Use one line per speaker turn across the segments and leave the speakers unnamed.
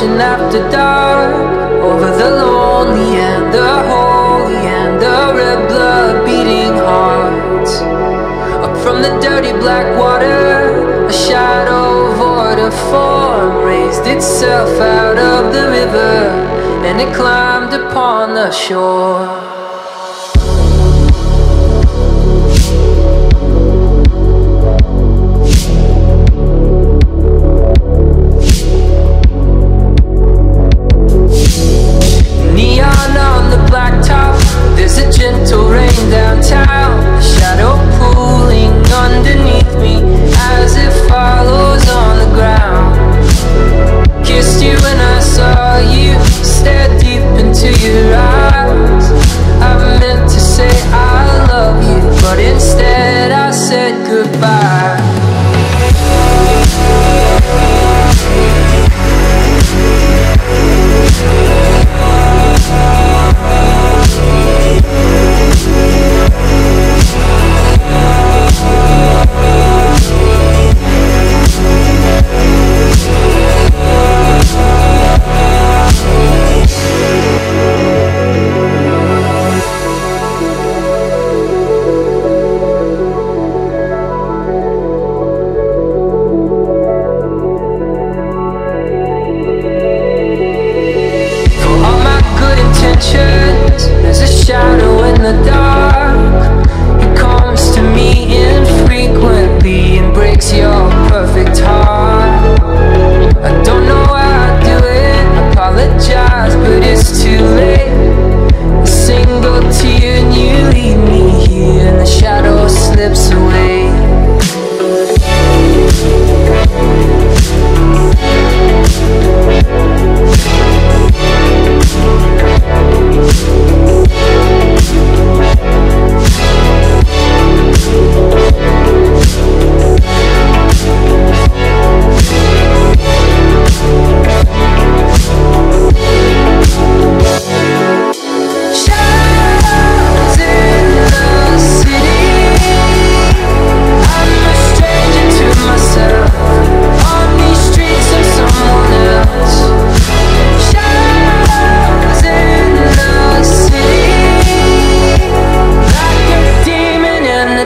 the after dark Over the lonely and the holy and the red blood beating hearts Up from the dirty black water, a shadow void of form Raised itself out of the river and it climbed upon the shore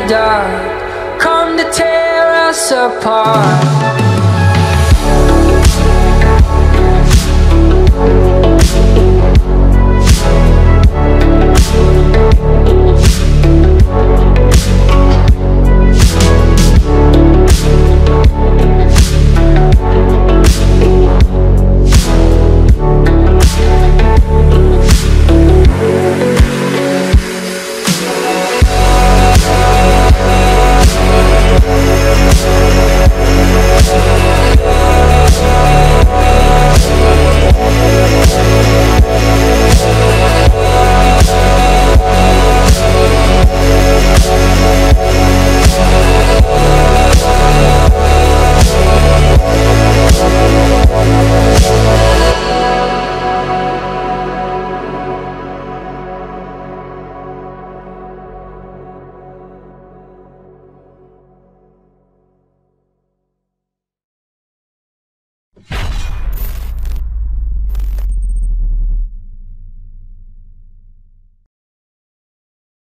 dark. Come to tear us apart